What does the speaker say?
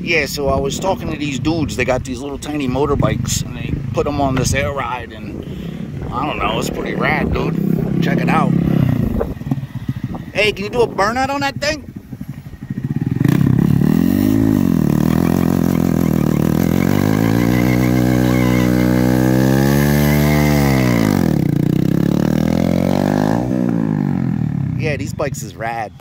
Yeah, so I was talking to these dudes. They got these little tiny motorbikes, and they put them on this air ride, and I don't know, it's pretty rad, dude. Check it out. Hey, can you do a burnout on that thing? Yeah, these bikes is rad.